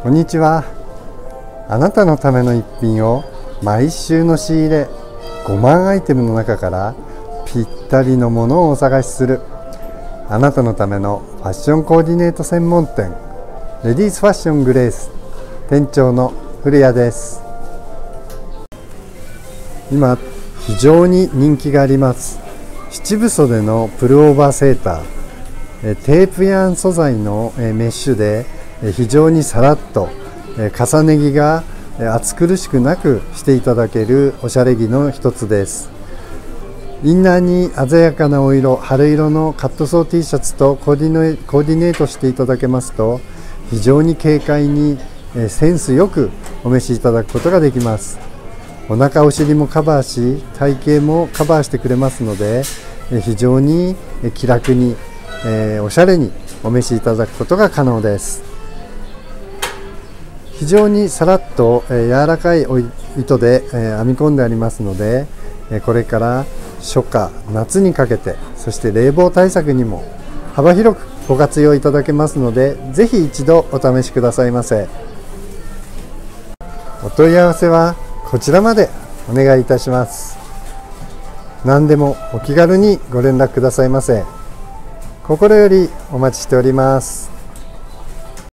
こんにちは。あなたのための一品を毎週の仕入れ5万アイテムの中からぴったりのものをお探しする。あなたのためのファッションコーディネート専門店レディースファッショングレース店長の古谷です。今非常に人気があります。七分袖のプルオーバーセーターテープヤン素材のメッシュで非常にさらっと重ね着が暑苦しくなくしていただけるおしゃれ着の一つです。インナーに鮮やかなお色春色のカットソー T シャツとコーディネートしていただけますと非常に軽快にセンスよくお召しいただくことができます。お腹お尻もカバーし体型もカバーしてくれますので非常に気楽におしゃれにお召しいただくことが可能です。非常にさらっと、え柔らかい糸で、え編み込んでありますので、えこれから初夏夏にかけてそして冷房対策にも幅広くご活用いただけますのでぜひ一度お試しくださいませ。お問い合わせはこちらまで。お願いいたします。何でもお気軽にご連絡くださいませ。心よりお待ちしております。